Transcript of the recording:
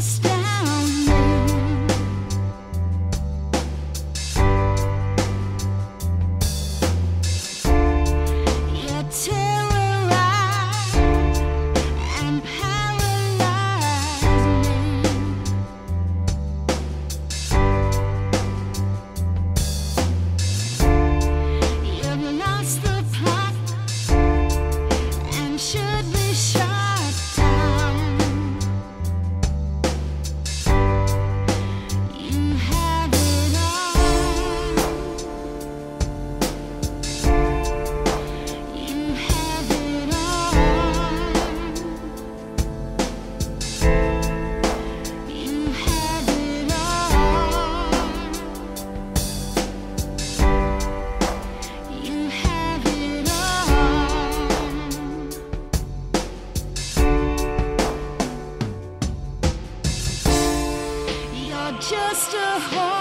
Stop. just a heart.